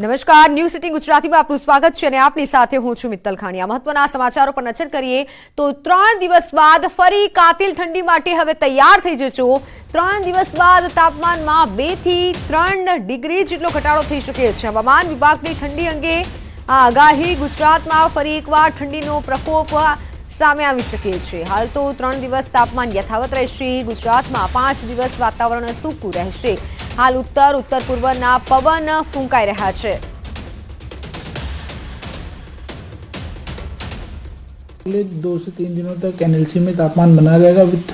નમસ્કાર news city ગુજરાતીમાં આપનું સ્વાગત છે અને આપની સાથે હું છું મિત્તલ ખાણીયા મહત્વના સમાચારો પર નજર કરીએ તો ત્રણ દિવસ બાદ ફરી કાતિલ ઠંડી માટે હવે તૈયાર થઈ જજો. ત્રણ દિવસ બાદ તાપમાનમાં બેથી ત્રણ ડિગ્રી જેટલો ઘટાડો થઈ શકે છે. હવામાન વિભાગની ઠંડી અંગે આગાહી ગુજરાતમાં ફરી એકવાર ઠંડીનો પ્રકોપ સામે આવી શકે છે. હાલ તો ત્રણ દિવસ તાપમાન યથાવત રહેશે. ગુજરાતમાં પાંચ દિવસ વાતાવરણ સૂકું રહેશે. હાલ ઉત્તર ઉત્તર પૂર્વના પવન ફૂંકાઈ રહ્યા છે अगले दो से तीन दिनों तक एनएलसी में तापमान बना रहेगा विथ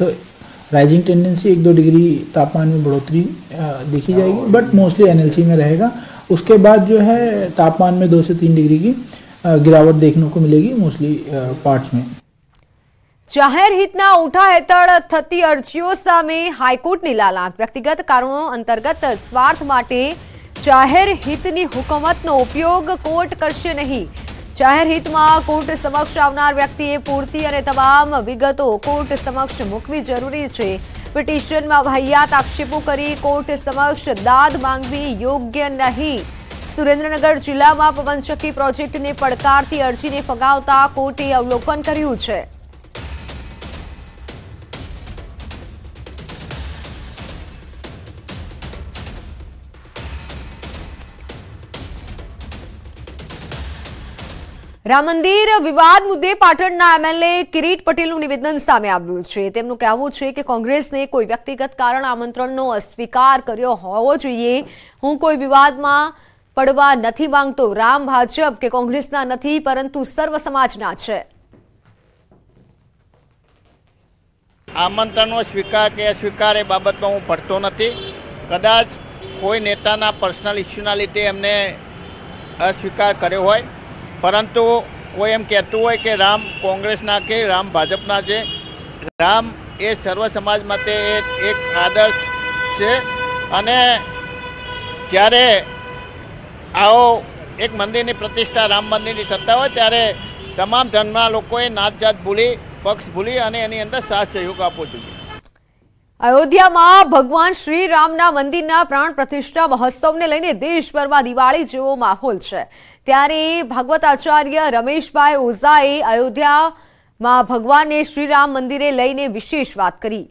राइजिंग टेंडेंसी एक दो डिग्री तापमान में बढ़ोतरी अ, देखी जाएगी बट मोस्टली एनएलसी में रहेगा उसके बाद जो है तापमान में दो से तीन डिग्री की अ, गिरावट देखने को मिलेगी मोस्टली पार्ट्स में જાહેર હિતના ઉઠા હેઠળ થતી અરજીઓ સામે હાઈકોર્ટની લાલાંક. વ્યક્તિગત કારણો અંતર્ગત સ્વાર્થ માટે જાહેર હિતની હુકુમતનો ઉપયોગ કોર્ટ કરશે નહીં. જાહેર હિતમાં કોર્ટ સમક્ષ આવનાર વ્યક્તિએ પૂરતી અને તમામ વિગતો કોર્ટ સમક્ષ મૂકવી જરૂરી છે. પિટિશનમાં વાહિયાત આક્ષેપો કરી કોર્ટ સમક્ષ દાદ માંગવી યોગ્ય નહીં. સુરેન્દ્રનગર જિલ્લામાં પવનચક્કી પ્રોજેક્ટને પડકારતી અરજીને ફગાવતા કોર્ટે અવલોકન કર્યું છે. રામ મંદિર વિવાદ મુદ્દે પાટણના એમએલએ કિરીટ પટેલનું નિવેદન સામે આવ્યું છે. તેમનું કહેવું છે કે કોંગ્રેસને કોઈ વ્યક્તિગત કારણ આમંત્રણનો અસ્વીકાર કર્યો હોવો જોઈએ. હું કોઈ વિવાદમાં પડવા નથી માંગતો. રામ ભાજપ કે કોંગ્રેસના નથી, પરંતુ સર્વ સમાજના છે. આમંત્રણનો સ્વીકાર કે અસ્વીકાર એ બાબતમાં હું પડતો નથી. કદાચ કોઈ નેતાના પર્સનલ ઇસ્યુના લીધે એમને અસ્વીકાર કર્યો હોય. પરંતુ કોઈ એમ કહેતું હોય કે રામ કોંગ્રેસના કે રામ ભાજપના છે. રામ એ સર્વ સમાજ માટે એક આદર્શ છે. અને જ્યારે આવો એક મંદિરની પ્રતિષ્ઠા રામ મંદિરની થતા હોય ત્યારે તમામ ધર્મના લોકોએ નાત જાત ભૂલી, પક્ષ ભૂલી અને એની અંદર સાથ સહયોગ આપવો જોઈએ. અયોધ્યામાં ભગવાન શ્રી રામના મંદિરના પ્રાણ પ્રતિષ્ઠા મહોત્સવને લઈને દેશભરમાં દિવાળી જેવો માહોલ છે. ત્યારે ભાગવત આચાર્ય રમેશભાઈ ઓઝાએ અયોધ્યામાં ભગવાનને શ્રી રામ મંદિરે લઈને વિશેષ વાત કરી.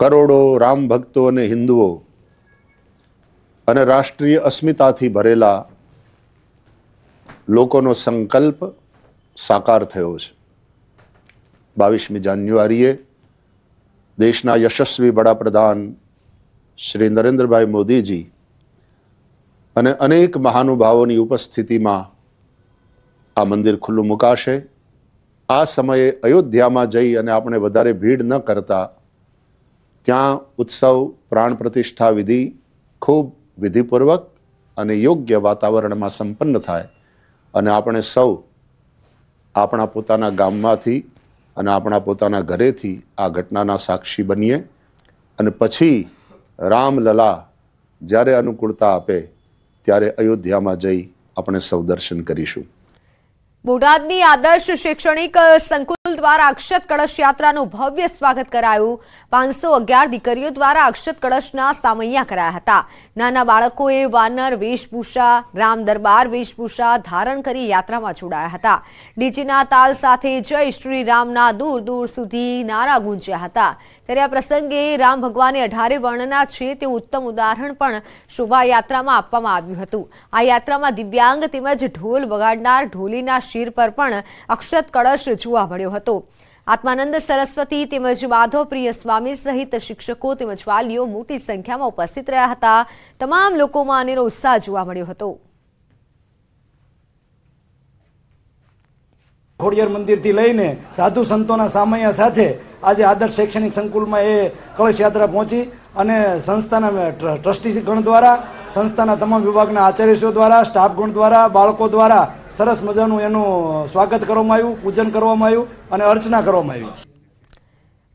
કરોડો રામ ભક્તો અને હિન્દુઓ અને રાષ્ટ્રીય અસ્મિતાથી ભરેલા લોકોનો સંકલ્પ સાકાર થયો છે. બાવીસમી જાન્યુઆરીએ દેશના યશસ્વી વડાપ્રધાન શ્રી નરેન્દ્રભાઈ મોદીજી અને અનેક મહાનુભાવોની ઉપસ્થિતિમાં આ મંદિર ખુલ્લું મુકાશે. આ સમયે અયોધ્યામાં જઈ અને આપણે વધારે ભીડ ન કરતા ત્યાં ઉત્સવ, પ્રાણ પ્રતિષ્ઠા વિધિ ખૂબ વિધિપૂર્વક અને યોગ્ય વાતાવરણમાં સંપન્ન થાય અને આપણે સૌ આપણા પોતાના ગામમાંથી અને આપણા પોતાના ઘરેથી આ ઘટનાના સાક્ષી બનીએ અને પછી રામલલા જ્યારે અનુકૂળતા આપે, ત્યારે અયોધ્યામાં જઈ આપણે સૌ દર્શન કરીશું. બોટાદની આદર્શ શૈક્ષણિક સંકુલ દ્વારા અક્ષત કળશ યાત્રાનું ભવ્ય સ્વાગત કરાયું. પાંચસો અગિયાર દીકરીઓ દ્વારા અક્ષત કળશના સામૈયા કરાયા હતા. નાના બાળકોએ વાનર, વેશભૂષા, રામ દરબાર વેશભૂષા ધારણ કરી યાત્રામાં જોડાયા હતા. ડીજીના તાલ સાથે જય શ્રી રામના દૂર દૂર સુધી નારા ગુંજ્યા હતા. ત્યારે આ પ્રસંગે રામ ભગવાને અઢારે વર્ણના છે તેવું ઉત્તમ ઉદાહરણ પણ શોભાયાત્રામાં આપવામાં આવ્યું હતું. આ યાત્રામાં દિવ્યાંગ તેમજ ઢોલ વગાડનાર ઢોલીના શિર પર પણ અક્ષત કળશ જોવા મળ્યો હતો. આત્માનંદ સરસ્વતી તેમજ માધવપ્રિય સ્વામી સહિત શિક્ષકો તેમજ વાલીઓ મોટી સંખ્યામાં ઉપસ્થિત રહ્યા હતા. તમામ લોકોમાં અનેરો ઉત્સાહ જોવા મળ્યો હતો. ખોડિયાર મંદિરથી લઈને સાધુ સંતોના સામૈયા સાથે આજે આદર્શ શૈક્ષણિક સંકુલમાં એ કળશ યાત્રા પહોંચી અને સંસ્થાના ટ્રસ્ટીગણ ટ્રસ્ટી ગણ દ્વારા, સંસ્થાના તમામ વિભાગના આચાર્યશ્રીઓ દ્વારા સ્ટાફ ગણ દ્વારા, બાળકો દ્વારા સરસ મજાનું એનું સ્વાગત કરવામાં આવ્યું, પૂજન કરવામાં આવ્યું અને અર્ચના કરવામાં આવી.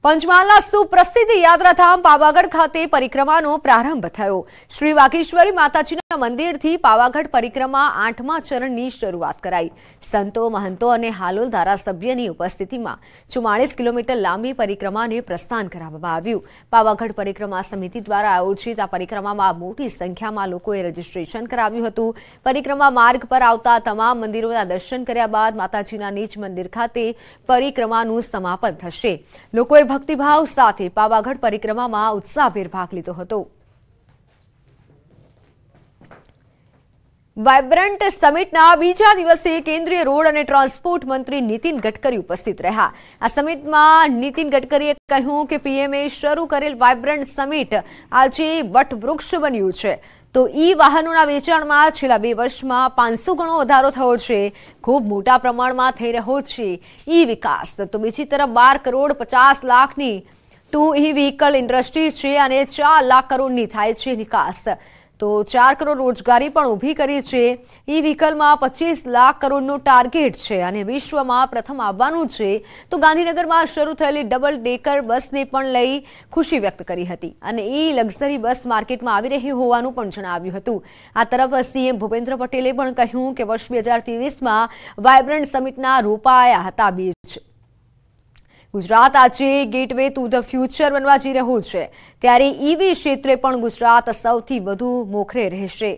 પંચમહાલના સુપ્રસિદ્ધ યાત્રાધામ પાવાગઢ ખાતે પરિક્રમાનો પ્રારંભ થયો. શ્રી વાઘેશ્વરી માતાજીના મંદિરથી પાવાગઢ પરિક્રમા આઠમા ચરણની શરૂઆત કરાઈ. સંતો, મહંતો અને હાલોલ ધારાસભ્યની ઉપસ્થિતિમાં ચુમ્માળીસ કિલોમીટર લાંબી પરિક્રમાને પ્રસ્થાન કરાવવામાં આવ્યું. પાવાગઢ પરિક્રમા સમિતિ દ્વારા આયોજિત આ પરિક્રમામાં મોટી સંખ્યામાં લોકોએ રજીસ્ટ્રેશન કરાવ્યું હતું. પરિક્રમા માર્ગ પર આવતા તમામ મંદિરોના દર્શન કર્યા બાદ માતાજીના નીચ મંદિર ખાતે પરિક્રમાનું સમાપન થશે. લોકોએ ભક્તિભાવ સાથે પાવાગઢ પરિક્રમામાં ઉત્સાહભેર ભાગ લીધો હતો. વાયબ્રન્ટ સમિટના બીજા દિવસે કેન્દ્રીય રોડ અને ટ્રાન્સપોર્ટ મંત્રી નીતિન ગડકરી ઉપસ્થિત રહ્યા. આ સમિટમાં નીતિન ગડકરીએ કહ્યું કે પીએમએ શરૂ કરેલ વાયબ્રન્ટ સમિટ આજે વટવૃક્ષ બન્યું છે. તો ઈ વાહનોના વેચાણમાં છેલ્લા બે વર્ષમાં પાંચસો ગણો વધારો થયો છે. ખૂબ મોટા પ્રમાણમાં થઈ રહ્યો છે ઈ વિકાસ. તો બીજી તરફ બાર કરોડ પચાસ લાખની ટુ ઈ વ્હીકલ ઇન્ડસ્ટ્રી છે અને ચાર લાખ કરોડની થાય છે નિકાસ તો ચાર કરોડ રોજગારી પણ ઊભી કરી છે. ઈ વ્હીકલમાં પચીસ લાખ કરોડનું ટાર્ગેટ છે અને વિશ્વમાં પ્રથમ આવવાનું છે. તો ગાંધીનગરમાં શરૂ થયેલી ડબલ ડેકર બસને પણ લઈ ખુશી વ્યક્ત કરી હતી અને ઈ લક્ઝરી બસ માર્કેટમાં આવી રહી હોવાનું પણ જણાવ્યું હતું. આ તરફ સીએમ ભૂપેન્દ્ર પટેલે પણ કહ્યું કે વર્ષ બે હજાર ત્રેવીસમાં વાયબ્રન્ટ સમિટના રોપાયા હતા બીજ. ગુજરાત આજે ગેટવે ટુ ધ ફ્યુચર બનવા જઈ રહ્યું છે ત્યારે ઈવી ક્ષેત્રે પણ ગુજરાત સૌથી વધુ મોખરે રહેશે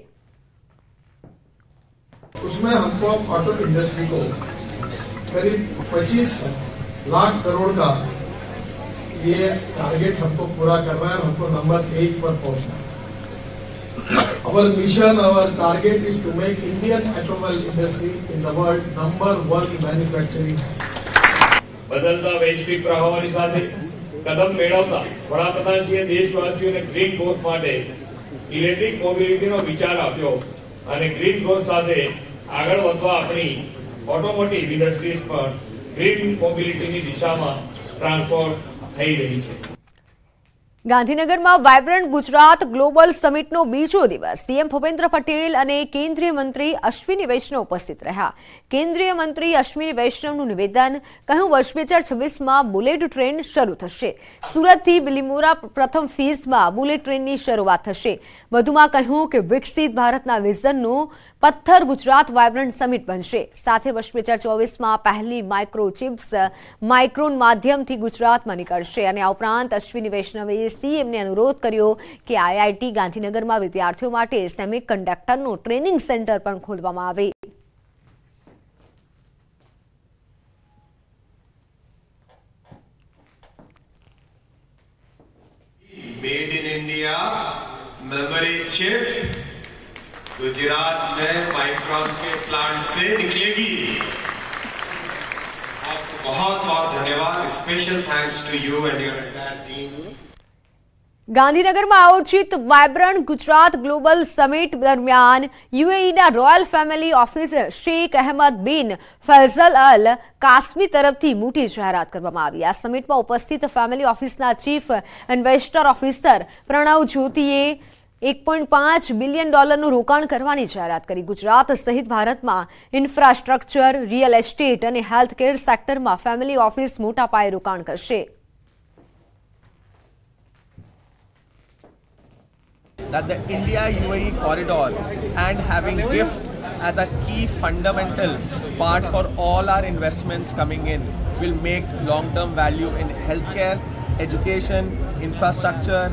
उसमें हमको अब ऑटो इंडस्ट्री को करीब 25 लाख करोड़ का ये टारगेट हमको पूरा करना है हमको नंबर एक पर पहुंचना है our mission our target is to make indian automobile industry in the world number one manufacturing બદલતા વૈશ્વિક પ્રવાહોની સાથે કદમ મેળવતા વડાપ્રધાનશ્રીએ દેશવાસીઓને ગ્રીન ગ્રોથ માટે ઇલેક્ટ્રિક મોબિલિટીનો વિચાર આપ્યો અને ગ્રીન ગ્રોથ સાથે આગળ વધવા આપણી ઓટોમોટિવ ઇન્ડસ્ટ્રીઝ પણ ગ્રીન મોબિલિટીની દિશામાં ટ્રાન્સપોર્ટ થઈ રહી છે. ગાંધીનગરમાં વાયબ્રન્ટ ગુજરાત ગ્લોબલ સમિટનો બીજો દિવસ. સીએમ ભૂપેન્દ્ર પટેલ અને કેન્દ્રીય મંત્રી અશ્વિની વૈષ્ણવ ઉપસ્થિત રહ્યા. કેન્દ્રીય મંત્રી અશ્વિની વૈષ્ણવનું નિવેદન કહ્યું, વર્ષ બે હજાર છવ્વીસમાં બુલેટ ટ્રેન શરૂ થશે. સુરતથી બિલીમોરા પ્રથમ ફેઝમાં બુલેટ ટ્રેનની શરૂઆત થશે. વધુમાં કહ્યું કે વિકસિત ભારતના વિઝનનું પથ્થર ગુજરાત વાયબ્રન્ટ સમિટ બનશે. સાથે વર્ષ બે હજાર ચોવીસમાં પહેલી માઇક્રો ચિપ્સ માઇક્રોન માધ્યમથી ગુજરાતમાં નીકળશે. અને આ ઉપરાંત અશ્વિની વૈષ્ણવે સીએમને અનુરોધ કર્યો કે આઈઆઈટી ગાંધીનગરમાં વિદ્યાર્થીઓ માટે સેમી કન્ડક્ટરનું ટ્રેનિંગ સેન્ટર પણ ખોલવામાં આવે made in India memory chip Gujarat में माइक्रॉन के प्लांट से निकलेगी आपको बहुत बहुत धन्यवाद special thanks to you and your entire team ગાંધીનગરમાં આયોજિત વાયબ્રન્ટ ગુજરાત ગ્લોબલ સમિટ દરમિયાન યુએઈના royal family officer Sheikh Ahmed bin Faisal Al કાસમી તરફથી મોટી જાહેરાત કરવામાં આવી. આ સમિટમાં ઉપસ્થિત ફેમિલી ઓફિસના ચીફ ઇન્વેસ્ટર ઓફિસર પ્રણવ જ્યોતિએ એક પોઈન્ટ પાંચ બિલિયન ડોલરનું રોકાણ કરવાની જાહેરાત કરી. ગુજરાત સહિત ભારતમાં ઇન્ફ્રાસ્ટ્રક્ચર, રિયલ એસ્ટેટ અને હેલ્થકેર સેક્ટરમાં ફેમિલી ઓફિસ મોટા પાયે રોકાણ કરશે. That the India UAE corridor and having GIFT as a key fundamental part for all our investments coming in will make long term value in healthcare, education, infrastructure,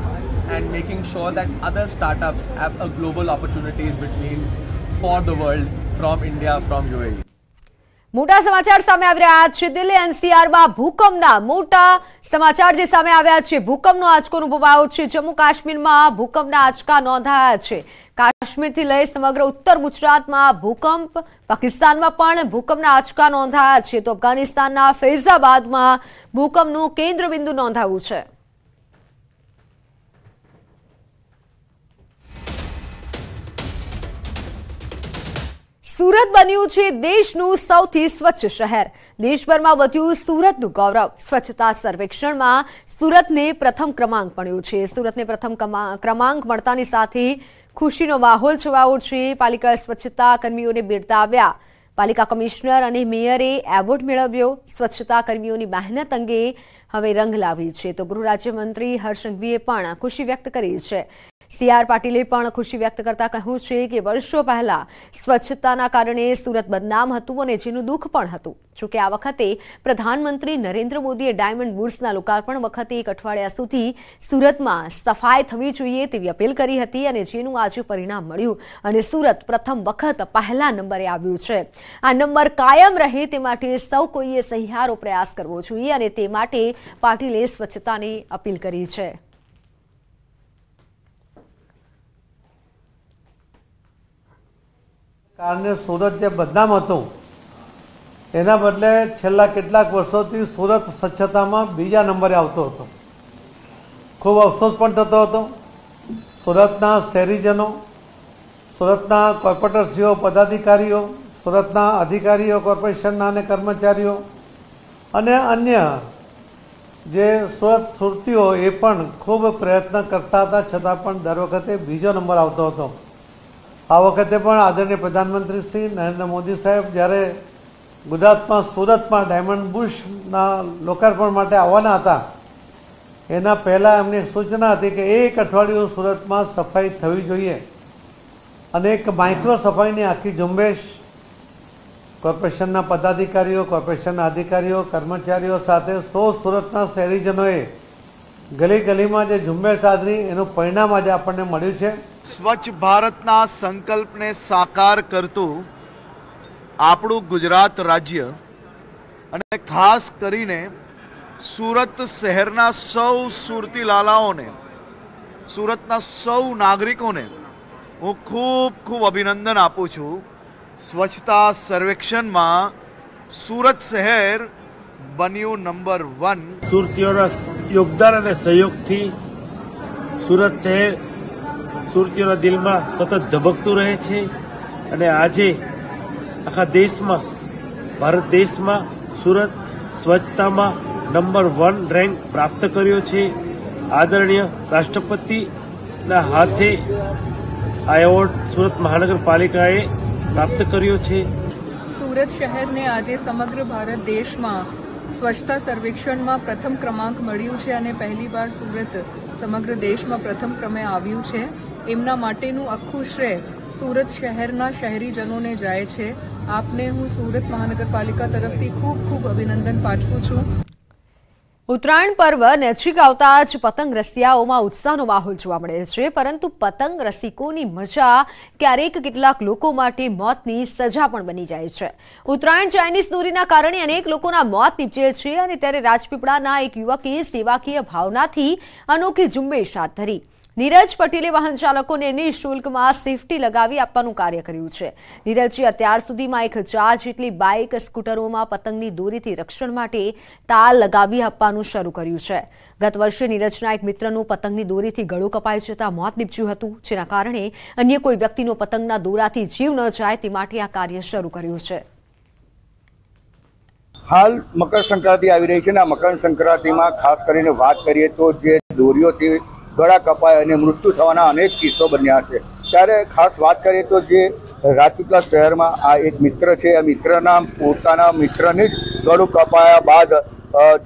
and making sure that other startups have a global opportunities between for the world from India, from UAE. મોટા સમાચાર સામે આવી રહ્યા છે. દિલ્હી એનસીઆરમાં ભૂકંપના મોટા સમાચાર જે સામે આવ્યા છે. ભૂકંપનો આંચકો અનુભવાયો છે. જમ્મુ કાશ્મીરમાં ભૂકંપના આંચકા નોંધાયા છે. કાશ્મીરથી લઈ સમગ્ર ઉત્તર ગુજરાતમાં ભૂકંપ, પાકિસ્તાનમાં પણ ભૂકંપના આંચકા નોંધાયા છે. તો અફઘાનિસ્તાનના ફૈઝાબાદમાં ભૂકંપનું કેન્દ્રબિંદુ નોંધાયું છે. સુરત બન્યું છે દેશનું સૌથી સ્વચ્છ શહેર. દેશભરમાં વધ્યું સુરતનું ગૌરવ. સ્વચ્છતા સર્વેક્ષણમાં સુરતને પ્રથમ ક્રમાંક મળ્યો છે. સુરતને પ્રથમ ક્રમાંક મળતાની સાથે ખુશીનો માહોલ છવાયો છે. પાલિકા સ્વચ્છતા કર્મીઓને બિરદાવ્યા પાલિકા કમિશનર અને મેયરે એવોર્ડ મેળવ્યો. સ્વચ્છતા કર્મીઓની મહેનત અંગે હવે રંગ લાવી છે. તો ગૃહ રાજ્યમંત્રી હર્ષ સંઘવીએ પણ ખુશી વ્યક્ત કરી છે. સીઆર પાટીલે પણ ખુશી વ્યક્ત કરતા કહ્યું છે કે વર્ષો પહેલા સ્વચ્છતાના કારણે સુરત બદનામ હતું અને જેનું દુઃખ પણ હતું. જોકે આ વખતે પ્રધાનમંત્રી નરેન્દ્ર મોદીએ ડાયમંડ બુર્સના લોકાર્પણ વખતે એક અઠવાડિયા સુધી સુરતમાં સફાઈ થવી જોઈએ તેવી અપીલ કરી હતી અને જેનું આજે પરિણામ મળ્યું અને સુરત પ્રથમ વખત પહેલા નંબરે આવ્યું છે. આ નંબર કાયમ રહે તે માટે સૌ કોઈએ સહિયારો પ્રયાસ કરવો જોઈએ અને તે માટે પાટીલે સ્વચ્છતાની અપીલ કરી છે. કારણે સુરત જે બદનામ હતું, એના બદલે છેલ્લા કેટલાક વર્ષોથી સુરત સ્વચ્છતામાં બીજા નંબરે આવતો હતો. ખૂબ અફસોસ પણ થતો હતો. સુરતના શહેરીજનો, સુરતના કોર્પોરેટરશ્રીઓ, પદાધિકારીઓ, સુરતના અધિકારીઓ, કોર્પોરેશનના અને કર્મચારીઓ અને અન્ય જે સુરત સુરતીઓ એ પણ ખૂબ પ્રયત્ન કરતા હતા, છતાં પણ દર વખતે બીજો નંબર આવતો હતો. આ વખતે પણ આદરણીય પ્રધાનમંત્રી શ્રી નરેન્દ્ર મોદી સાહેબ જ્યારે ગુજરાતમાં સુરતમાં ડાયમંડ બુશના લોકાર્પણ માટે આવવાના હતા, એના પહેલાં એમની સૂચના હતી કે એક અઠવાડિયું સુરતમાં સફાઈ થવી જોઈએ અને એક માઇક્રો સફાઈની આખી ઝુંબેશ કોર્પોરેશનના પદાધિકારીઓ, કોર્પોરેશનના અધિકારીઓ, કર્મચારીઓ સાથે સો સુરતના શહેરીજનોએ ગલી ગલીમાં જે ઝુંબેશ આદરી એનું પરિણામ આજે આપણને મળ્યું છે. સ્વચ્છ ભારતના સંકલ્પને સાકાર કરતું આપણું ગુજરાત રાજ્ય અને ખાસ કરીને સુરત શહેરના સૌ સુરતી લાલાઓને, સુરતના સૌ નાગરિકોને હું ખૂબ ખૂબ અભિનંદન આપું છું. સ્વચ્છતા સર્વેક્ષણમાં સુરત શહેર બન્યું નંબર વન. સુરતીઓના યોગદાન અને સહયોગથી સુરત શહેર સુરતીઓના દિલમાં સતત ધબકતું રહે છે અને આજે આખા દેશમાં ભારત દેશમાં સુરત સ્વચ્છતામાં નંબર વન રેન્ક પ્રાપ્ત કર્યો છે. આદરણીય રાષ્ટ્રપતિના હાથે આ એવોર્ડ સુરત મહાનગરપાલિકાએ પ્રાપ્ત કર્યો છે. સુરત શહેરને આજે સમગ્ર ભારત દેશમાં સ્વચ્છતા સર્વેક્ષણમાં પ્રથમ ક્રમાંક મળ્યું છે અને પહેલીવાર સુરત સમગ્ર દેશમાં પ્રથમ ક્રમે આવ્યું છે. એમના માટેનું આખું શ્રેય સુરત શહેરના શહેરીજનોને જાય છે. આપને હું સુરત મહાનગરપાલિકા તરફથી ખૂબ ખૂબ અભિનંદન પાઠવું છું. ઉત્તરાયણ પર્વ નજીક આવતા જ પતંગ રસિયાઓમાં ઉત્સાહનો માહોલ જોવા મળે છે, પરંતુ પતંગ રસિકોની મજા ક્યારેક કેટલાક લોકો માટે મોતની સજા પણ બની જાય છે. ઉત્તરાયણ ચાઇનીઝ દોરીના કારણે અનેક લોકોના મોત નીપજે છે અને ત્યારે રાજપીપળાના એક યુવકે સેવાકીય ભાવનાથી અનોખી ઝુંબેશ હાથ ધરી. નીરજ પટેલે વાહન ચાલકોને નિઃશુલ્કમાં સેફટી લગાવી આપવાનું કાર્ય કર્યું છે. નીરજે અત્યાર સુધીમાં એક હજાર જેટલી બાઇક સ્કૂટરોમાં પતંગની દોરીથી રક્ષણ માટે તાલ લગાવી આપવાનું શરૂ કર્યું છે. ગત વર્ષે નીરજના એક મિત્રનું પતંગની દોરીથી ગળું કપાઈ જતા મોત નીપજ્યું હતું. જેના કારણે અન્ય કોઈ વ્યક્તિનો પતંગના દોરાથી જીવ ન જાય તે માટે આ કાર્ય શરૂ કર્યું છે. હાલ મકર સંક્રાંતિ આવી રહી છે ને આ મકર સંક્રાંતિમાં ખાસ કરીને વાત કરીએ તો જે દોરીઓથી ગળા કપાય અને મૃત્યુ થવાના અનેક કિસ્સો બન્યા છે. ત્યારે ખાસ વાત કરીએ તો જે રાજપીપળા શહેરમાં આ એક મિત્ર છે આ મિત્રના પોતાના મિત્રને જ ગળું કપાયા બાદ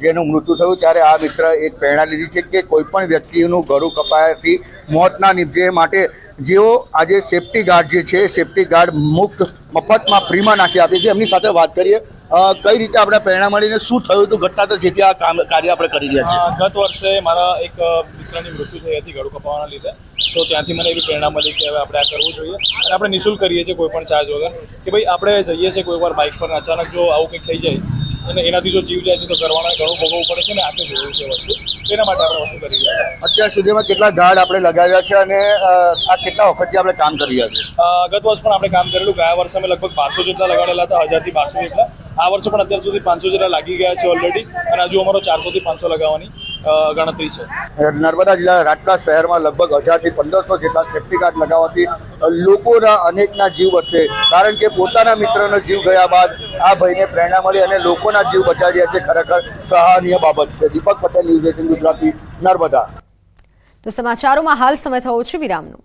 જેનું મૃત્યુ થયું, ત્યારે આ મિત્ર એક પ્રેરણા લીધી છે કે કોઈપણ વ્યક્તિનું ગળું કપાયાથી મોતના નિપજે માટે જેઓ આજે સેફટી ગાર્ડ જે છે, સેફટી ગાર્ડ મુક્ત મફતમાં ફ્રીમાં નાખી આપે છે. એમની સાથે વાત કરીએ કઈ રીતે આપણે પ્રેરણા મળીને શું થયું હતું ઘટના તો જેથી આ કામ કાર્ય આપણે કરી રહ્યા છીએ? ગત વર્ષે મારા એક મિત્રની મૃત્યુ થઈ હતી ગળું કપાવાના લીધે. તો ત્યાંથી મને એવી પ્રેરણા મળી કે હવે આપણે આ કરવું જોઈએ. અને આપણે નિઃશુલ્ક કરીએ છીએ કોઈ પણ ચાર્જ વગર કે ભાઈ આપણે જઈએ છીએ કોઈ વાર બાઇક પર અચાનક જો આવું કંઈક થઈ જાય અને એનાથી જો જીવ જાય છે તો કરવાના ઘણું ભોગવવું પડે છે ને આખે જોયું છે વસ્તુ. તેના માટે આપણે વસ્તુ કરી રહ્યા છીએ. અત્યાર સુધીમાં કેટલા ગાર્ડ આપણે લગાવ્યા છે અને આ કેટલા વખતથી આપણે કામ કરી રહ્યા છીએ? ગત વર્ષ પણ આપણે કામ કરેલું. ગયા વર્ષે અમે લગભગ બારસો જેટલા લગાડેલા હતા હજારથી બારસો જેટલા. આ વર્ષે પણ અત્યાર સુધી પાંચસો જેટલા લાગી ગયા છે ઓલરેડી અને હજુ અમારો ચારસોથી પાંચસો લગાવવાની ગણતરી છે. નર્મદા જિલ્લા રાજકોટ શહેરમાં લગભગ હજારથી પંદરસો જેટલા સેફટી ગાર્ડ લગાવવાથી લોકોના અનેકના જીવ બચશે કારણ કે પોતાના મિત્રનો જીવ ગયા બાદ આ ભાઈને પ્રેરણા મળી અને લોકોના જીવ બચાવી રહ્યા છે. ખરેખર સરાહનીય બાબત છે. Deepak Patel news eighteen Gujarati Narmada. તો સમાચારોમાં હાલ સમય થયો છે વિરામનો.